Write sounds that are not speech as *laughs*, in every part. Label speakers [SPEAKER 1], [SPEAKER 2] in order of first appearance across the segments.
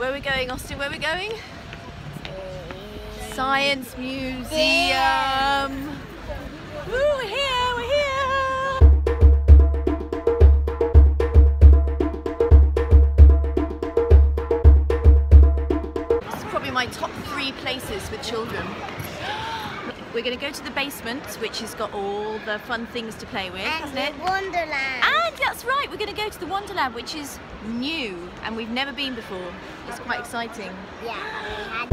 [SPEAKER 1] Where are we going, Austin? Where are we going? Science Museum. Woo, we're here, we're here. This is probably my top three places for children. We're going to go to the basement, which has got all the fun things to play with,
[SPEAKER 2] And
[SPEAKER 1] hasn't it?
[SPEAKER 2] Wonderlab.
[SPEAKER 1] And that's right, we're going to go to the Wonderlab, which is new and we've never been before. It's quite exciting.
[SPEAKER 2] Yeah,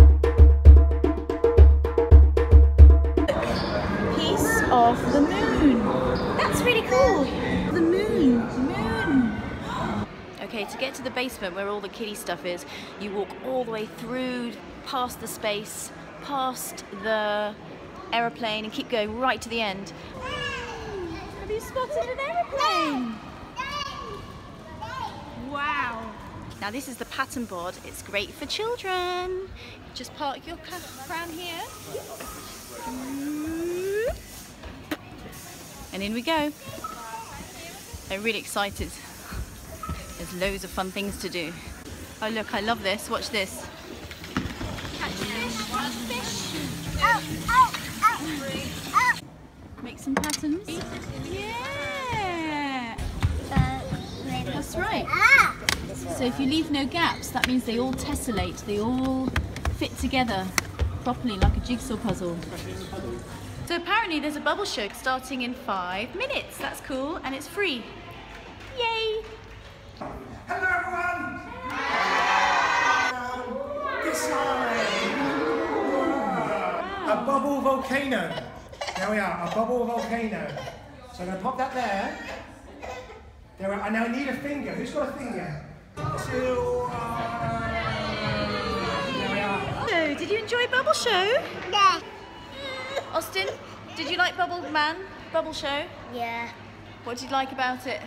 [SPEAKER 1] Piece of the moon. That's really cool. The moon. Moon. Okay, to get to the basement where all the kiddie stuff is, you walk all the way through, past the space, past the aeroplane, and keep going right to the end. Have you spotted an aeroplane? Wow. Now this is the pattern pod. It's great for children. Just park your car around here. And in we go. They're really excited. There's loads of fun things to do. Oh look, I love this. Watch this. Some patterns. Yeah.
[SPEAKER 2] Uh,
[SPEAKER 1] That's right.
[SPEAKER 2] ah,
[SPEAKER 1] So if you leave no gaps, that means they all tessellate, they all fit together properly like a jigsaw puzzle. So apparently there's a bubble show starting in five minutes. That's cool and it's free. Yay!
[SPEAKER 3] Hello everyone! This side! A bubble volcano. There we are, a bubble volcano. So I'm going to pop that there. There we are. And now I need a finger. Who's got a finger? Two. uh, There we are.
[SPEAKER 1] So, did you enjoy Bubble Show?
[SPEAKER 2] yeah.
[SPEAKER 1] Austin, did you like Bubble Man, Bubble Show?
[SPEAKER 2] Yeah.
[SPEAKER 1] What did you like about it?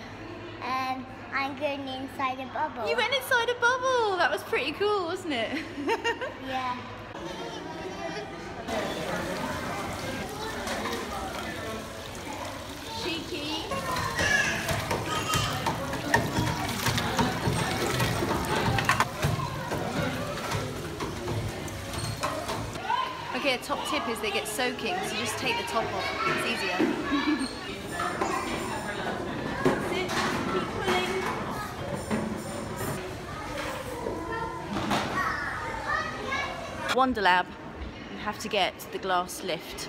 [SPEAKER 2] Um, I'm going inside a bubble.
[SPEAKER 1] You went inside a bubble. That was pretty cool, wasn't it? *laughs*
[SPEAKER 2] Yeah.
[SPEAKER 1] Top tip is they get soaking, so just take the top off. It's easier. Wonderlab, you have to get the glass lift.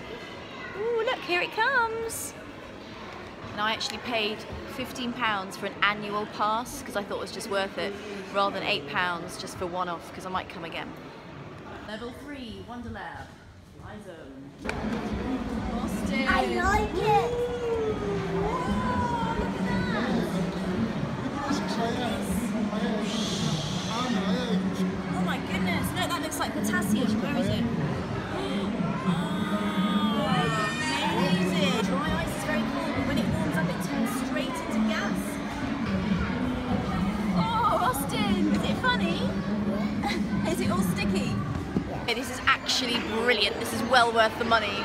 [SPEAKER 1] Ooh, look, here it comes. And I actually paid £15 for an annual pass because I thought it was just worth it, rather than £8 just for one off because I might come again. Level 3, Wonderlab,
[SPEAKER 2] I like it.
[SPEAKER 1] Brilliant. This is well worth the money.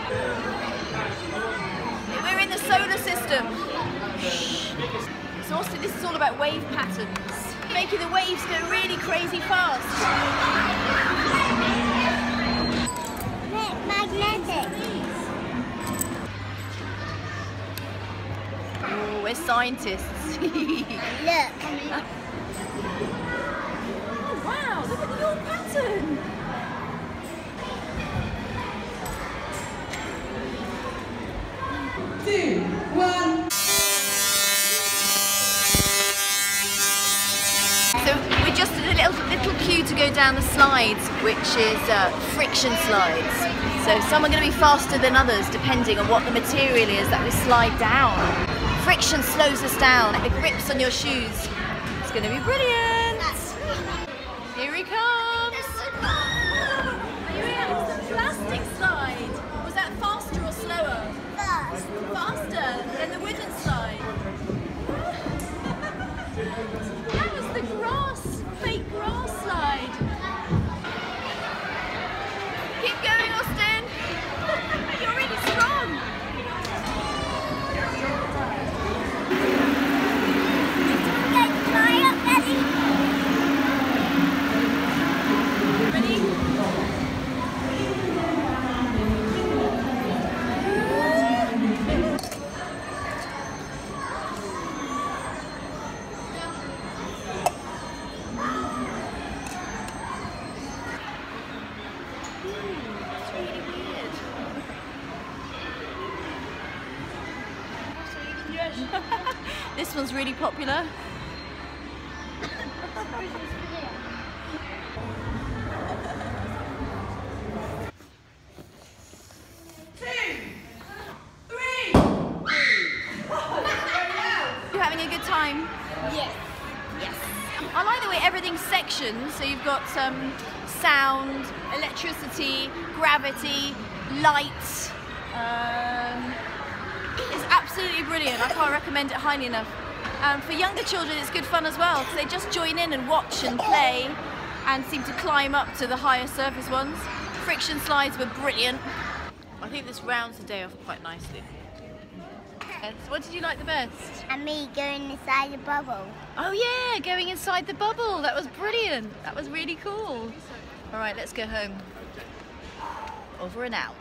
[SPEAKER 1] We're in the solar system. So Austin, this is all about wave patterns. Making the waves go really crazy fast.
[SPEAKER 2] Magnetic.
[SPEAKER 1] Oh, we're scientists. *laughs*
[SPEAKER 2] Look.
[SPEAKER 1] Oh wow, look at the York pattern.
[SPEAKER 4] two, one.
[SPEAKER 1] So we're just at a little, little queue to go down the slides, which is uh, friction slides. So some are going to be faster than others, depending on what the material is that we slide down. Friction slows us down. It grips on your shoes. It's going to be brilliant. Here he comes. *laughs* this one's really popular. You're having a good time?
[SPEAKER 2] Yes.
[SPEAKER 1] Yes. I like the way everything's sectioned. So you've got um, sound, electricity, gravity, light. Um, absolutely brilliant. I can't recommend it highly enough. Um, for younger children, it's good fun as well because they just join in and watch and play and seem to climb up to the higher surface ones. Friction slides were brilliant. I think this rounds the day off quite nicely. What did you like the best?
[SPEAKER 2] And me going inside the bubble.
[SPEAKER 1] Oh yeah, going inside the bubble. That was brilliant. That was really cool. All right, let's go home. Over and out.